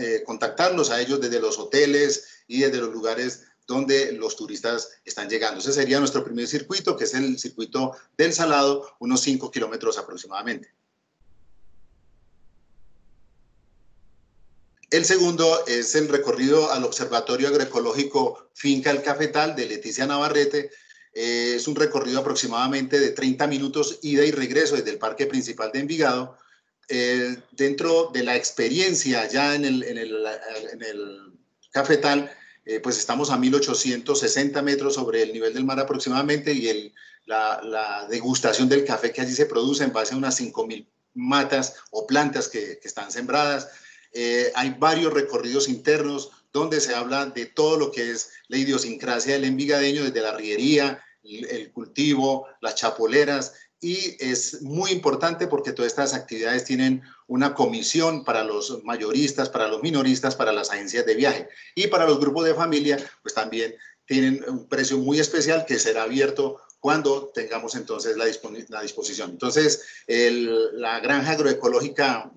eh, contactarlos a ellos desde los hoteles y desde los lugares donde los turistas están llegando. Ese sería nuestro primer circuito, que es el circuito del Salado, unos 5 kilómetros aproximadamente. El segundo es el recorrido al Observatorio Agroecológico Finca El Cafetal de Leticia Navarrete. Eh, es un recorrido aproximadamente de 30 minutos ida y regreso desde el parque principal de Envigado. Eh, dentro de la experiencia ya en el, en el, en el cafetal, eh, pues estamos a 1860 metros sobre el nivel del mar aproximadamente y el, la, degustación del café que allí se produce en base a unas 5.000 matas o plantas que, están sembradas. Eh, hay varios recorridos internos donde se habla de todo lo que es la idiosincrasia del envigadeño, desde la riería, el cultivo, las chapoleras, y es muy importante porque todas estas actividades tienen una comisión para los mayoristas, para los minoristas, para las agencias de viaje y para los grupos de familia, pues también tienen un precio muy especial que será abierto cuando tengamos entonces la, disposición. Entonces, la granja agroecológica,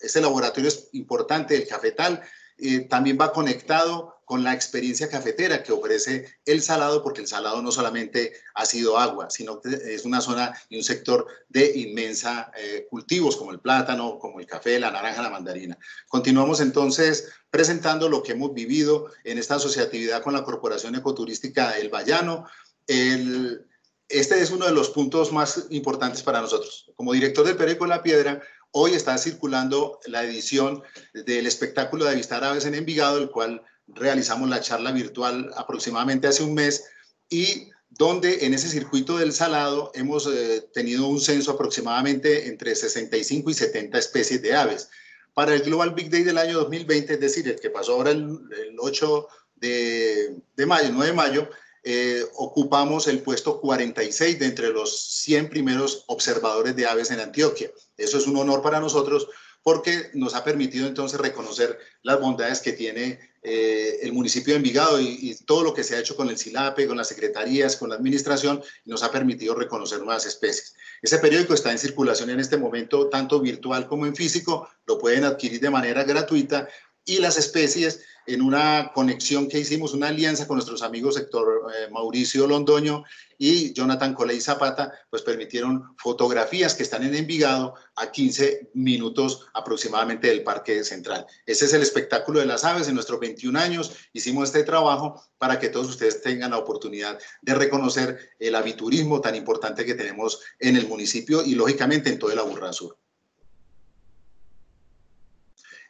este laboratorio es importante, el cafetal, eh, también va conectado con la experiencia cafetera que ofrece el salado, porque el salado no solamente ha sido agua, sino que es una zona y un sector de inmensa eh, cultivos como el plátano, como el café, la naranja, la mandarina. Continuamos entonces presentando lo que hemos vivido en esta asociatividad con la Corporación Ecoturística El Bayano. este es uno de los puntos más importantes para nosotros. Como director del Periódico La Piedra, hoy está circulando la edición del espectáculo de avistar aves en Envigado, el cual realizamos la charla virtual aproximadamente hace un mes y donde en ese circuito del salado hemos eh, tenido un censo aproximadamente entre 65 y 70 especies de aves. Para el Global Big Day del año 2020, es decir, el que pasó ahora el, 8 de, de, mayo, 9 de mayo, eh, ocupamos el puesto 46 de entre los 100 primeros observadores de aves en Antioquia. Eso es un honor para nosotros porque nos ha permitido entonces reconocer las bondades que tiene eh, el municipio de Envigado y, todo lo que se ha hecho con el SILAPE, con las secretarías, con la administración, nos ha permitido reconocer nuevas especies. Ese periódico está en circulación en este momento, tanto virtual como en físico, lo pueden adquirir de manera gratuita y las especies en una conexión que hicimos, una alianza con nuestros amigos sector eh, Mauricio Londoño y Jonathan Coley Zapata, pues permitieron fotografías que están en Envigado a 15 minutos aproximadamente del Parque Central. Ese es el espectáculo de las aves. En nuestros 21 años hicimos este trabajo para que todos ustedes tengan la oportunidad de reconocer el aviturismo tan importante que tenemos en el municipio y lógicamente en todo el Aburrá Sur.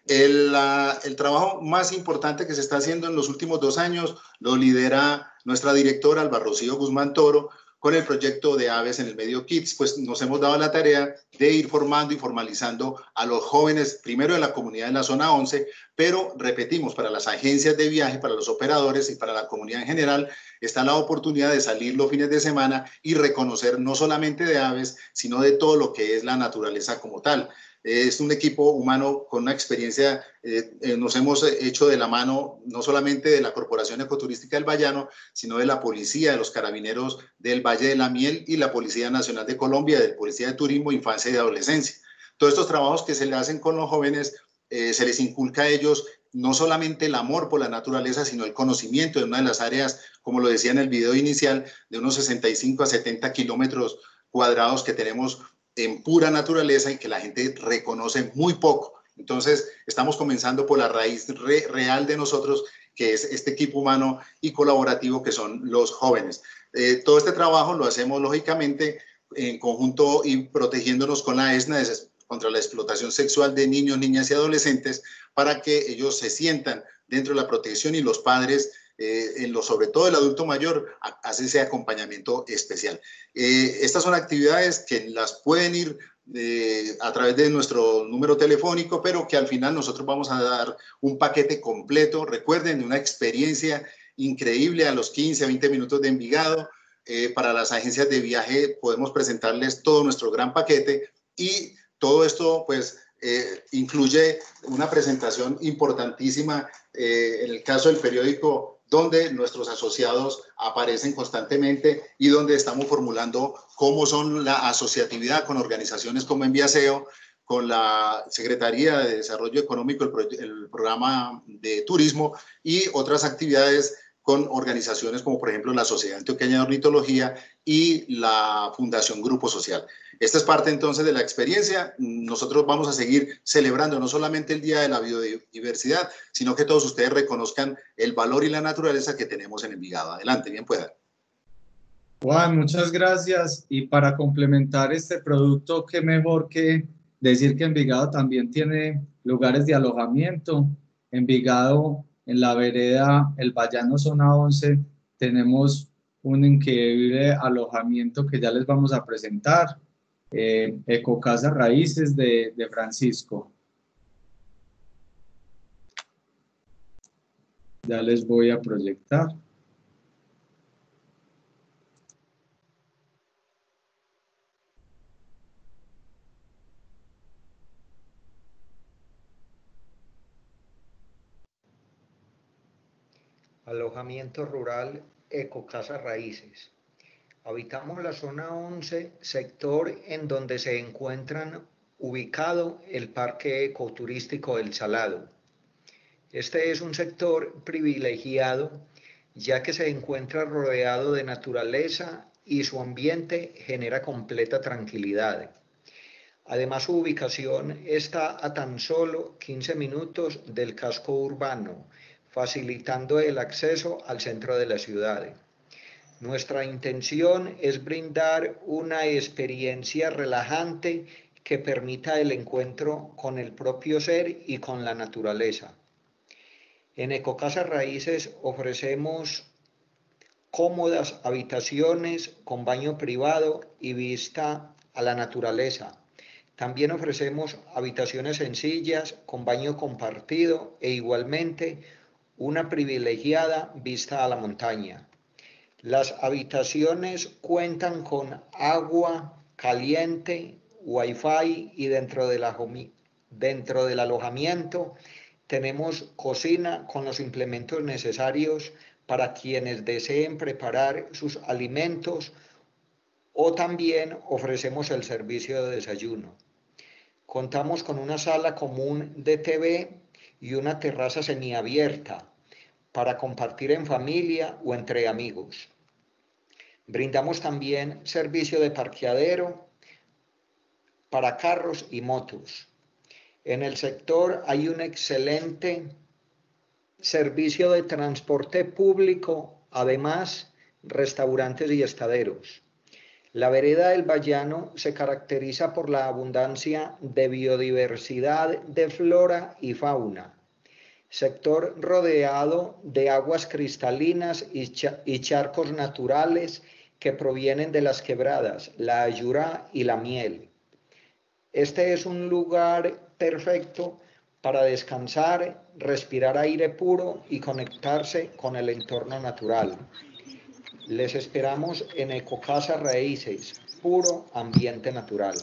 El, trabajo más importante que se está haciendo en los últimos dos años lo lidera nuestra directora, Alba Rocío Guzmán Toro, con el proyecto de Aves en el Medio Kids, pues nos hemos dado la tarea de ir formando y formalizando a los jóvenes, primero de la comunidad de la zona 11, pero repetimos, para las agencias de viaje, para los operadores y para la comunidad en general, está la oportunidad de salir los fines de semana y reconocer no solamente de aves, sino de todo lo que es la naturaleza como tal es un equipo humano con una experiencia, eh, eh, nos hemos hecho de la mano no solamente de la Corporación Ecoturística del Vallano, sino de la Policía, de los Carabineros del Valle de la Miel y la Policía Nacional de Colombia, de Policía de Turismo, Infancia y Adolescencia. Todos estos trabajos que se le hacen con los jóvenes, eh, se les inculca a ellos no solamente el amor por la naturaleza, sino el conocimiento de una de las áreas, como lo decía en el video inicial, de unos 65 a 70 kilómetros cuadrados que tenemos en pura naturaleza y que la gente reconoce muy poco. Entonces, estamos comenzando por la raíz real de nosotros, que es este equipo humano y colaborativo que son los jóvenes. Eh, todo este trabajo lo hacemos lógicamente en conjunto y protegiéndonos con la ESNA contra la explotación sexual de niños, niñas y adolescentes para que ellos se sientan dentro de la protección y los padres eh, en lo sobre todo el adulto mayor, hace ese acompañamiento especial. Eh, estas son actividades que las pueden ir eh, a través de nuestro número telefónico, pero que al final nosotros vamos a dar un paquete completo. Recuerden, una experiencia increíble a los 15, 20 minutos de Envigado. para las agencias de viaje podemos presentarles todo nuestro gran paquete y todo esto pues incluye una presentación importantísima en el caso del periódico donde nuestros asociados aparecen constantemente y donde estamos formulando cómo son la asociatividad con organizaciones como Enviaseo, con la Secretaría de Desarrollo Económico, el, programa de turismo y otras actividades con organizaciones como por ejemplo la Sociedad Antioqueña de Ornitología y la Fundación Grupo Social. Esta es parte entonces de la experiencia. Nosotros vamos a seguir celebrando no solamente el Día de la Biodiversidad, sino que todos ustedes reconozcan el valor y la naturaleza que tenemos en Envigado. Adelante, bien puedan. Juan, muchas gracias. Y para complementar este producto, qué mejor que decir que Envigado también tiene lugares de alojamiento. Envigado, en la vereda El Vallano Zona 11, tenemos un increíble alojamiento que ya les vamos a presentar eh, Ecocasa Raíces de, de Francisco. Ya les voy a proyectar. Alojamiento rural Ecocasa Raíces. Habitamos la zona 11, sector en donde se encuentran ubicado el Parque Ecoturístico El Salado. Este es un sector privilegiado ya que se encuentra rodeado de naturaleza y su ambiente genera completa tranquilidad. Además, su ubicación está a tan solo 15 minutos del casco urbano, facilitando el acceso al centro de la ciudad. Nuestra intención es brindar una experiencia relajante que permita el encuentro con el propio ser y con la naturaleza. En Ecocasa Raíces ofrecemos cómodas habitaciones con baño privado y vista a la naturaleza. También ofrecemos habitaciones sencillas con baño compartido e igualmente una privilegiada vista a la montaña. Las habitaciones cuentan con agua caliente, wifi y dentro, dentro del alojamiento tenemos cocina con los implementos necesarios para quienes deseen preparar sus alimentos o también ofrecemos el servicio de desayuno. Contamos con una sala común de TV y una terraza semiabierta para compartir en familia o entre amigos. Brindamos también servicio de parqueadero para carros y motos. En el sector hay un excelente servicio de transporte público, además restaurantes y estaderos. La vereda del Vallano se caracteriza por la abundancia de biodiversidad de flora y fauna sector rodeado de aguas cristalinas y, charcos naturales que provienen de las quebradas, la ayura y la miel. Este es un lugar perfecto para descansar, respirar aire puro y conectarse con el entorno natural. Les esperamos en Ecocasa Raíces, puro ambiente natural.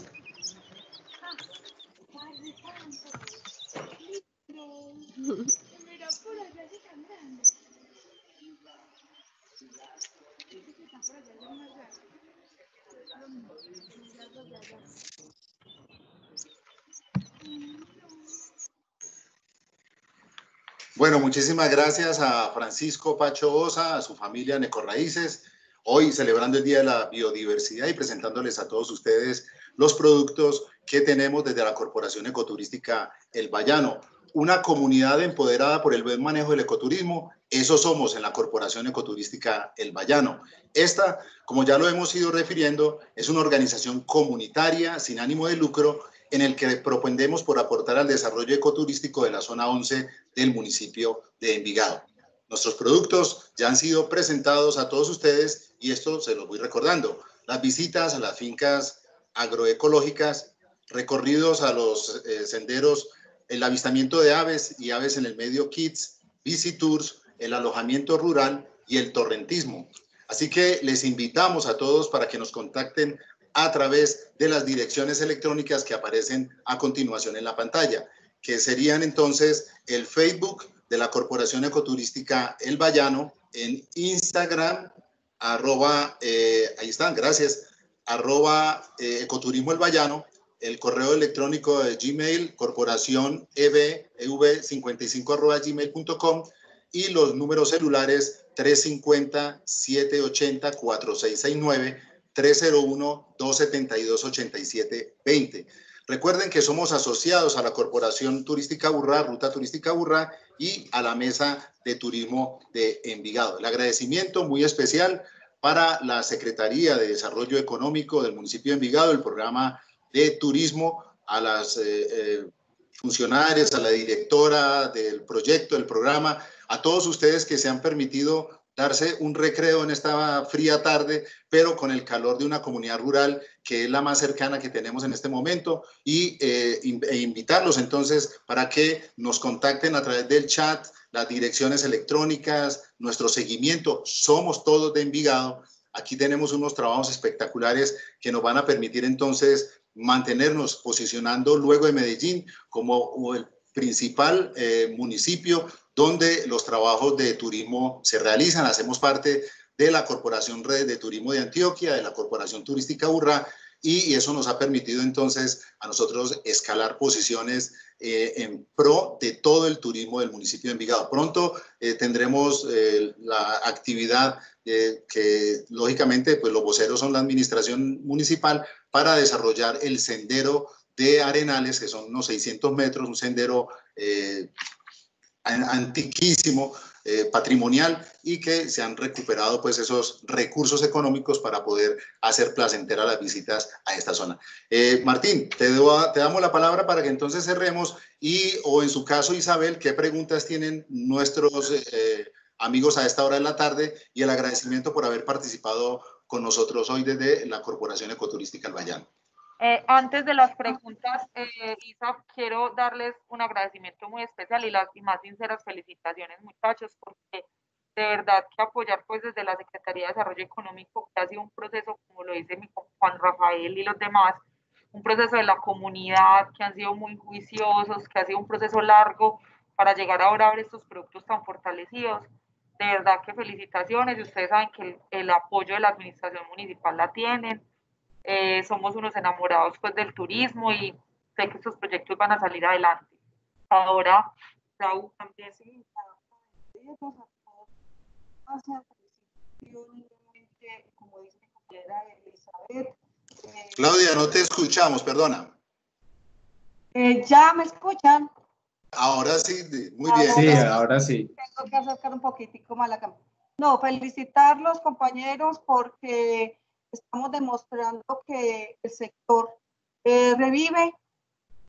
Muchísimas gracias a Francisco Pacho Osa, a su familia Necorraíces, hoy celebrando el Día de la Biodiversidad y presentándoles a todos ustedes los productos que tenemos desde la Corporación Ecoturística El Bayano. Una comunidad empoderada por el buen manejo del ecoturismo, eso somos en la Corporación Ecoturística El Bayano. Esta, como ya lo hemos ido refiriendo, es una organización comunitaria sin ánimo de lucro en el que propendemos por aportar al desarrollo ecoturístico de la zona 11 del municipio de Envigado. Nuestros productos ya han sido presentados a todos ustedes y esto se los voy recordando. Las visitas a las fincas agroecológicas, recorridos a los eh, senderos, el avistamiento de aves y aves en el medio kits, visitours, el alojamiento rural y el torrentismo. Así que les invitamos a todos para que nos contacten a través de las direcciones electrónicas que aparecen a continuación en la pantalla, que serían entonces el Facebook de la Corporación Ecoturística El Bayano, en Instagram, arroba, eh, ahí están, gracias, arroba eh, Ecoturismo El Bayano, el correo electrónico de Gmail, corporación ebv55 arroba gmail.com y los números celulares 350-780-4669, 301-272-8720. Recuerden que somos asociados a la Corporación Turística Burra, Ruta Turística Burra y a la Mesa de Turismo de Envigado. El agradecimiento muy especial para la Secretaría de Desarrollo Económico del municipio de Envigado, el programa de turismo, a las eh, eh, a la directora del proyecto, del programa, a todos ustedes que se han permitido darse un recreo en esta fría tarde, pero con el calor de una comunidad rural que es la más cercana que tenemos en este momento y eh, e invitarlos entonces para que nos contacten a través del chat, las direcciones electrónicas, nuestro seguimiento. Somos todos de Envigado. Aquí tenemos unos trabajos espectaculares que nos van a permitir entonces mantenernos posicionando luego de Medellín como el principal eh, municipio donde los trabajos de turismo se realizan. Hacemos parte de la Corporación Red de Turismo de Antioquia, de la Corporación Turística Urra, y, eso nos ha permitido entonces a nosotros escalar posiciones eh, en pro de todo el turismo del municipio de Envigado. Pronto eh, tendremos eh, la actividad que lógicamente pues los voceros son la administración municipal para desarrollar el sendero de Arenales, que son unos 600 metros, un sendero antiquísimo, eh, patrimonial y que se han recuperado pues esos recursos económicos para poder hacer placenteras las visitas a esta zona. Eh, Martín, te, damos la palabra para que entonces cerremos y o en su caso Isabel, ¿qué preguntas tienen nuestros eh, amigos a esta hora de la tarde y el agradecimiento por haber participado con nosotros hoy desde la Corporación Ecoturística El Bayán? Eh, antes de las preguntas, eh, Isa, quiero darles un agradecimiento muy especial y las más sinceras felicitaciones, muchachos, porque de verdad que apoyar pues desde la Secretaría de Desarrollo Económico, que ha sido un proceso, como lo dice mi Juan Rafael y los demás, un proceso de la comunidad, que han sido muy juiciosos, que ha sido un proceso largo para llegar ahora a ver estos productos tan fortalecidos. De verdad que felicitaciones y ustedes saben que el, el apoyo de la administración municipal la tienen eh, somos unos enamorados pues del turismo y sé que estos proyectos van a salir adelante. Ahora, Raúl también. Sí, como dice mi compañera Elizabeth. Eh, Claudia, no te escuchamos, perdona. Eh, ¿Ya me escuchan? Ahora sí, muy bien. Sí, ahora sí. Tengo que acercar un poquitico más la cámara. No, felicitarlos, compañeros, porque estamos demostrando que el sector eh, revive,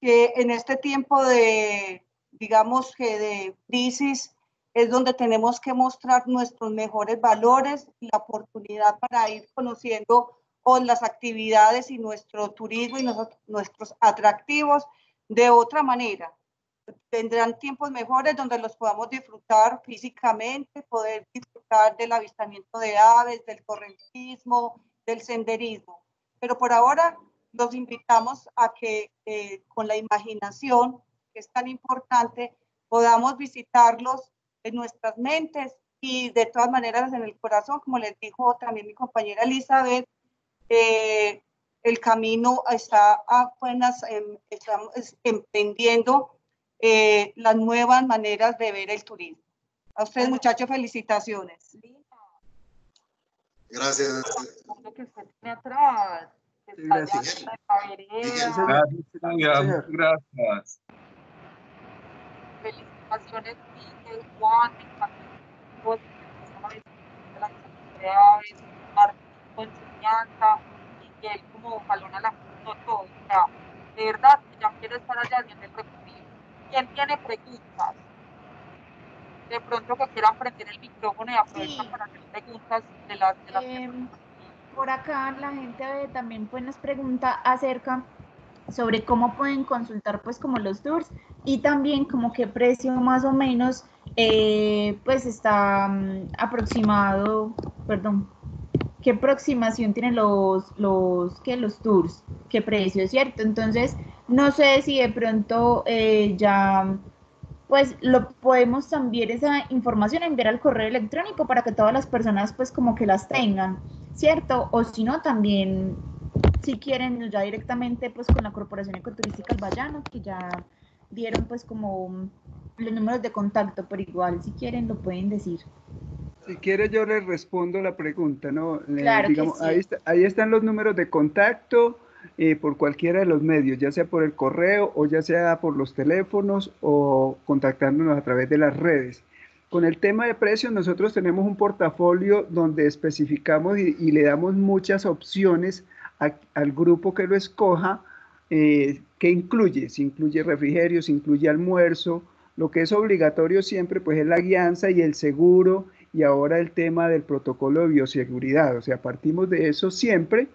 que en este tiempo de, digamos que de crisis, es donde tenemos que mostrar nuestros mejores valores y la oportunidad para ir conociendo con las actividades y nuestro turismo y nuestros atractivos de otra manera. Tendrán tiempos mejores donde los podamos disfrutar físicamente, poder disfrutar del avistamiento de aves, del correntismo, del senderismo. Pero por ahora los invitamos a que eh, con la imaginación, que es tan importante, podamos visitarlos en nuestras mentes y de todas maneras en el corazón, como les dijo también mi compañera Elizabeth, eh, el camino está apenas em, estamos emprendiendo eh, las nuevas maneras de ver el turismo. A ustedes, muchachos, felicitaciones. Gracias. que usted tiene atrás. que está allá Gracias. en. Gracias, gracias. Felicitaciones, Miguel, Juan, de la Secretaría de Aves, Martín, con enseñanza, Miguel como jalón a la no todo. O sea, de verdad, que ya quiero estar allá haciendo el recorrido. ¿Quién tiene preguntas? De pronto que quieran prender el micrófono y aprovechan Sí. para hacer preguntas de las, de las Em, por acá la gente eh, también pues, nos pregunta acerca sobre cómo pueden consultar pues como los tours y también como qué precio más o menos eh, pues está mm, aproximado, perdón, qué aproximación tienen los, los, ¿qué? los tours, qué precio, ¿cierto? Entonces, no sé si de pronto eh, ya pues lo podemos también esa información enviar al correo electrónico para que todas las personas pues como que las tengan, ¿cierto? O si no, también si quieren ya directamente pues con la Corporación Ecoturística El Bayano, que ya dieron pues como los números de contacto, pero igual si quieren lo pueden decir. Si quiere yo les respondo la pregunta, ¿no? Eh, Claro que sí. ahí, está- ahí están los números de contacto eh, por cualquiera de los medios, ya sea por el correo o ya sea por los teléfonos o contactándonos a través de las redes. Con el tema de precios, nosotros tenemos un portafolio donde especificamos y, le damos muchas opciones al grupo que lo escoja, eh, que incluye, si incluye refrigerio, si incluye almuerzo, lo que es obligatorio siempre pues es la guianza y el seguro y ahora el tema del protocolo de bioseguridad, o sea, partimos de eso siempre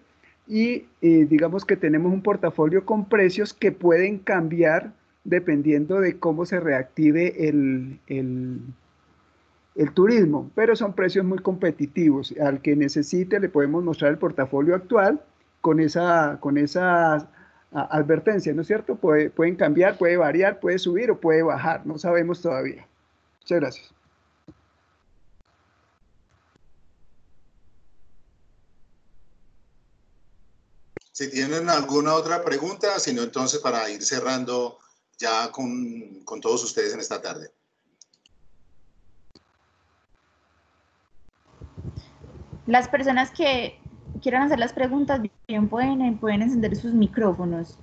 y eh, digamos que tenemos un portafolio con precios que pueden cambiar dependiendo de cómo se reactive el, el, el turismo, pero son precios muy competitivos. Al que necesite le podemos mostrar el portafolio actual con esa, con esa advertencia, ¿no es cierto? Puede, pueden cambiar, puede variar, puede subir o puede bajar, no sabemos todavía. Muchas gracias. Si tienen alguna otra pregunta, si no, entonces para ir cerrando ya con, con todos ustedes en esta tarde. Las personas que quieran hacer las preguntas bien pueden, pueden encender sus micrófonos.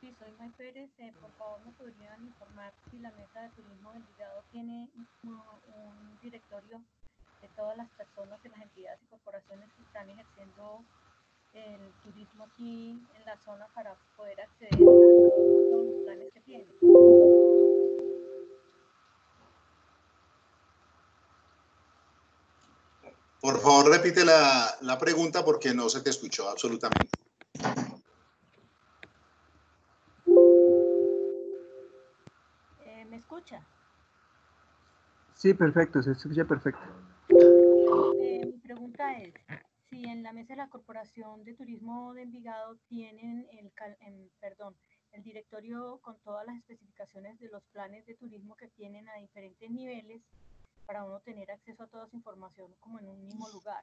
Sí, soy May Pérez. eh, por favor, ¿me podrían informar si la mesa de turismo del Vigado tiene un, un directorio de todas las personas de las entidades y corporaciones que están ejerciendo el turismo aquí en la zona para poder acceder a los planes que tienen? Por favor, repite la, la pregunta porque no se te escuchó absolutamente. Eh, ¿Me escucha? Sí, perfecto, se escucha perfecto. Eh, mi pregunta es, si en la mesa de la Corporación de Turismo de Envigado tienen el, cal- em, perdón, el directorio con todas las especificaciones de los planes de turismo que tienen a diferentes niveles para uno tener acceso a toda esa información como en un mismo lugar.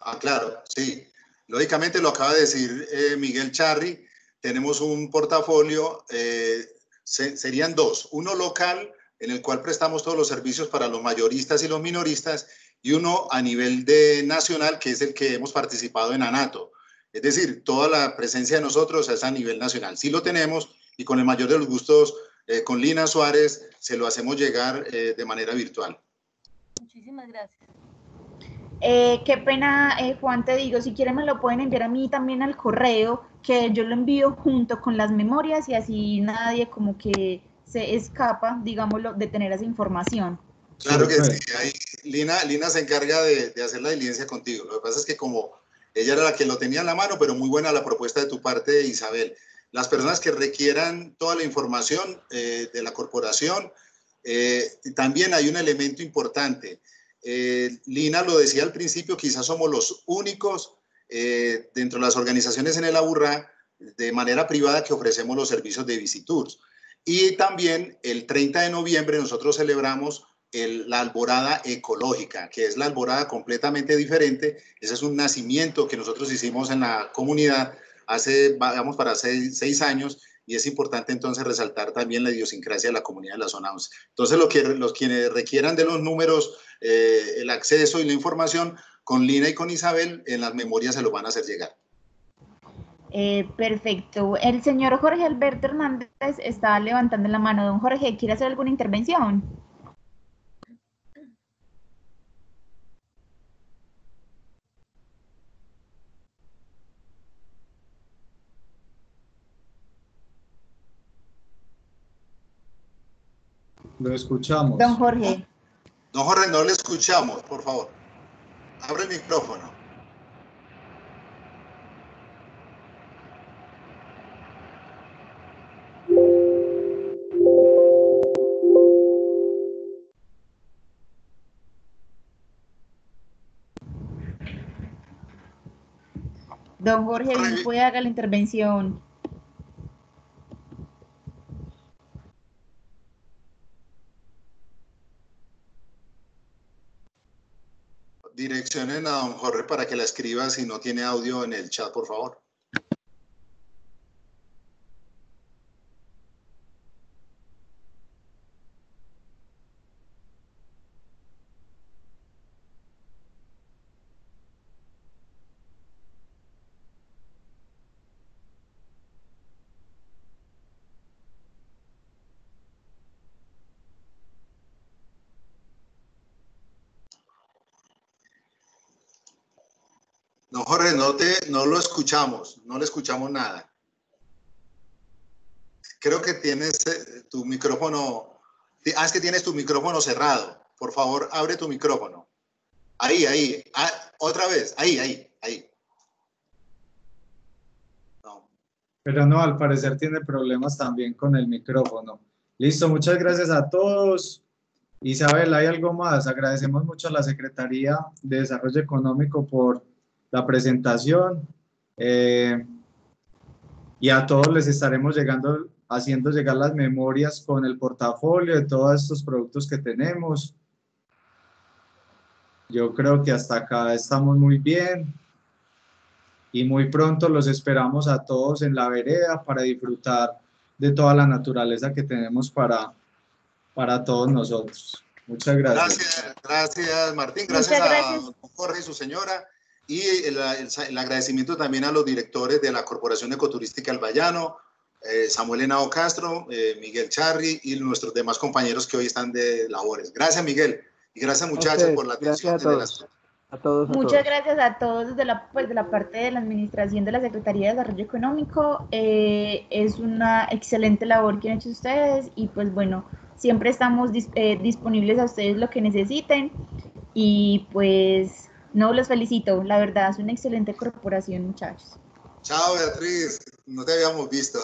Ah, claro, sí. Lógicamente lo acaba de decir eh, Miguel Charri. Tenemos un portafolio, eh, se- serían dos. Uno local, en el cual prestamos todos los servicios para los mayoristas y los minoristas, y uno a nivel de nacional, que es el que hemos participado en ANATO. Es decir, toda la presencia de nosotros es a nivel nacional. Sí lo tenemos y con el mayor de los gustos, eh, con Lina Suárez, se lo hacemos llegar eh, de manera virtual. Muchísimas gracias. Eh, qué pena, eh, Juan, te digo, si quieren me lo pueden enviar a mí también al correo, que yo lo envío junto con las memorias y así nadie como que se escapa, digámoslo, de tener esa información. Claro que sí. ahí Lina, Lina se encarga de, de hacer la diligencia contigo. Lo que pasa es que como ella era la que lo tenía en la mano, pero muy buena la propuesta de tu parte, Isabel. Las personas que requieran toda la información eh, de la corporación, eh, también hay un elemento importante. Eh, Lina lo decía al principio, quizás somos los únicos eh, dentro de las organizaciones en el Aburrá de manera privada que ofrecemos los servicios de Visitours. Y también el 30 de noviembre nosotros celebramos la alborada ecológica, que es la alborada completamente diferente. Ese es un nacimiento que nosotros hicimos en la comunidad hace, vamos, para seis, seis años, y es importante entonces resaltar también la idiosincrasia de la comunidad de la zona 11. Entonces, lo que, los quienes requieran de los números, eh, el acceso y la información, con Lina y con Isabel, en las memorias se lo van a hacer llegar. Eh, perfecto. El señor Jorge Alberto Hernández está levantando la mano. Don Jorge, ¿quiere hacer alguna intervención? Lo escuchamos. Don Jorge. Don Jorge, no le escuchamos, por favor. Abre el micrófono. Don Jorge, bien puede haga la intervención. Direccionen a don Jorge para que la escriba si no tiene audio en el chat, por favor. No, te, no lo escuchamos, no le escuchamos nada. Creo que tienes eh, tu micrófono, ah, es que tienes tu micrófono cerrado. Por favor, abre tu micrófono. Ahí, ahí, ah, otra vez, ahí, ahí, ahí. No. Pero no, al parecer tiene problemas también con el micrófono. Listo, muchas gracias a todos. Isabel, ¿hay algo más? Agradecemos mucho a la Secretaría de Desarrollo Económico por la presentación eh, y a todos les estaremos llegando, haciendo llegar las memorias con el portafolio de todos estos productos que tenemos. Yo creo que hasta acá estamos muy bien y muy pronto los esperamos a todos en la vereda para disfrutar de toda la naturaleza que tenemos para, para todos nosotros. Muchas gracias. Gracias, gracias Martín. Gracias, gracias. a Jorge y su señora. Y el, agradecimiento también a los directores de la Corporación Ecoturística El Vallano, eh, Samuel Henao Castro, eh, Miguel Charri y nuestros demás compañeros que hoy están de labores. Gracias, Miguel. Y gracias, muchachos, por la atención. A todos, Muchas gracias a todos desde la, pues, de la parte de la Administración de la Secretaría de Desarrollo Económico. Eh, es una excelente labor que han hecho ustedes y pues bueno, siempre estamos disponibles a ustedes lo que necesiten y pues no, los felicito. La verdad, es una excelente corporación, muchachos. Chao, Beatriz. No te habíamos visto.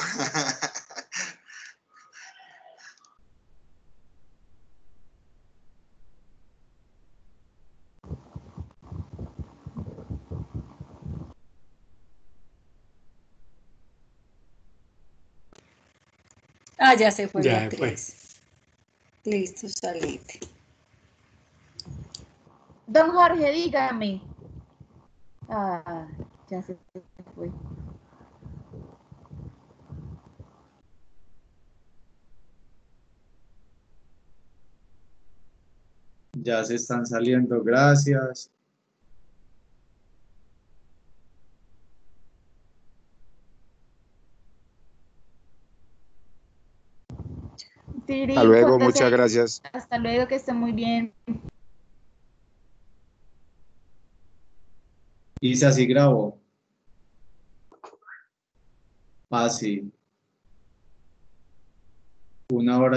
Ah, ya se fue ya Beatriz. Listo, salite. Don Jorge, dígame. Ah, ya se fue. Ya se están saliendo, gracias. Hasta luego, muchas gracias. Hasta luego, que esté muy bien. Hice así grabo. Fácil. Una hora